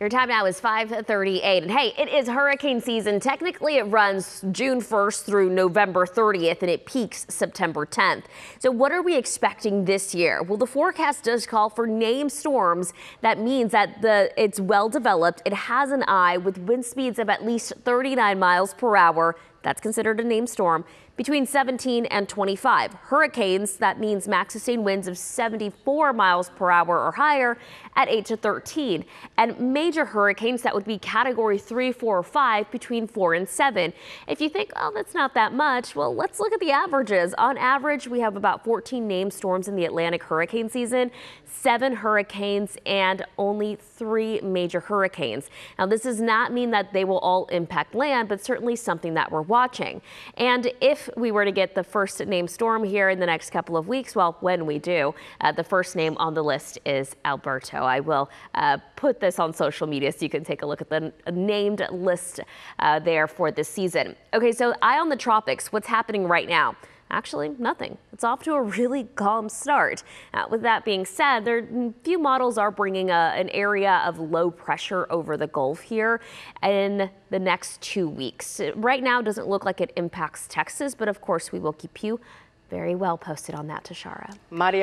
Your time now is 538. And hey, it is hurricane season. Technically, it runs June 1st through November 30th and it peaks September 10th. So what are we expecting this year? Well, the forecast does call for named storms. That means that the it's well developed. It has an eye with wind speeds of at least 39 miles per hour. That's considered a named storm between 17 and 25. Hurricanes, that means max sustained winds of 74 miles per hour or higher at 8 to 13. And major hurricanes, that would be category 3, 4, or 5 between 4 and 7. If you think, oh, that's not that much, well, let's look at the averages. On average, we have about 14 named storms in the Atlantic hurricane season, seven hurricanes, and only three major hurricanes. Now, this does not mean that they will all impact land, but certainly something that we're watching. And if we were to get the first name storm here in the next couple of weeks, well, when we do, uh, the first name on the list is Alberto. I will uh, put this on social media so you can take a look at the named list uh, there for this season. Okay, so eye on the tropics. What's happening right now? Actually, nothing. It's off to a really calm start. Uh, with that being said, there few models are bringing a, an area of low pressure over the Gulf here in the next two weeks. Right now, doesn't look like it impacts Texas, but of course, we will keep you very well posted on that, Tashara. Maria